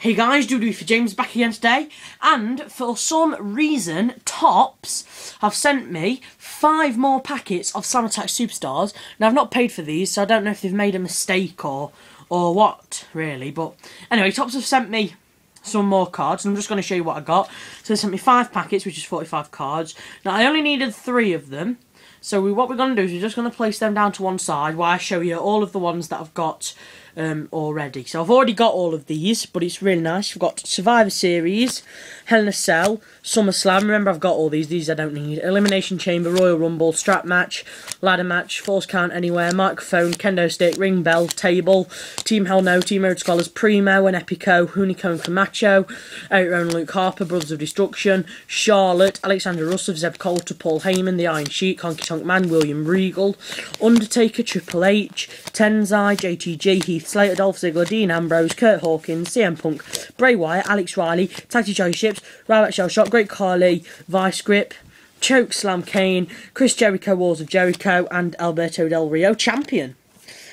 Hey guys, Doodoo for James back again today, and for some reason, Topps have sent me five more packets of Slam Attax Superstars. Now I've not paid for these, so I don't know if they've made a mistake or or what really. But anyway, Topps have sent me some more cards, and I'm just going to show you what I got. So they sent me five packets, which is 45 cards. Now I only needed three of them. So we, what we're going to do is we're just going to place them down to one side while I show you all of the ones that I've got um, already. So I've already got all of these, but it's really nice. We've got Survivor Series, Hell in a Cell, SummerSlam. Remember, I've got all these. These I don't need. Elimination Chamber, Royal Rumble, Strap Match, Ladder Match, Falls Count Anywhere, Microphone, Kendo Stick, Ring Bell, Table, Team Hell No, Team Rhodes Scholars, Primo and Epico, Hunico and Macho, Eric Rowan Luke Harper, Brothers of Destruction, Charlotte, Alexander Rusev, Zeb Colter, Paul Heyman, The Iron Sheik, Honky Tonk Man, William Regal, Undertaker, Triple H, Tensai, JTG, Heath Slater, Dolph Ziggler, Dean Ambrose, Kurt Hawkins, CM Punk, Bray Wyatt, Alex Riley, Tag Ships, Ryback Shell Shot, Great Khali, Vice Grip, Choke Slam Kane, Chris Jericho, Walls of Jericho, and Alberto Del Rio, champion.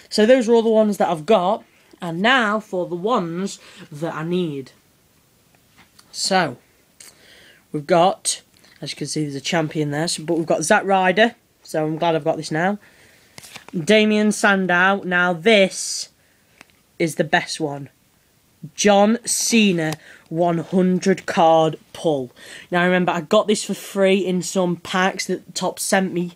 So those are all the ones that I've got, and now for the ones that I need. So, we've got, as you can see, there's a champion there, so, but we've got Zack Ryder, so I'm glad I've got this now. Damien Sandow, now this is the best one. John Cena 100 card pull. Now remember, I got this for free in some packs that Topps sent me.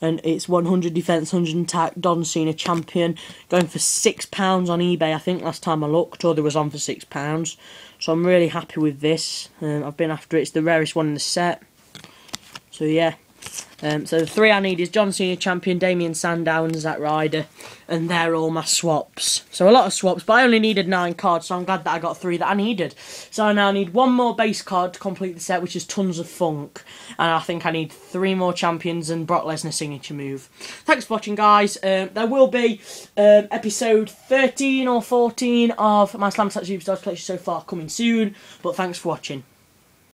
And it's 100 defense, 100 attack, John Cena champion. Going for £6 on eBay, I think, last time I looked. Or there was on for £6. So I'm really happy with this. Um, I've been after it. It's the rarest one in the set. So yeah, um, so the three I need is John Cena champion, Damien Sandow and Zack Ryder. And they're all my swaps. So a lot of swaps, but I only needed nine cards, so I'm glad that I got three that I needed. So I now need one more base card to complete the set, which is Tons of Funk. And I think I need three more champions and Brock Lesnar signature move. Thanks for watching, guys. Um, there will be um, episode 13 or 14 of my Slam Attax Superstars collection so far coming soon. But thanks for watching.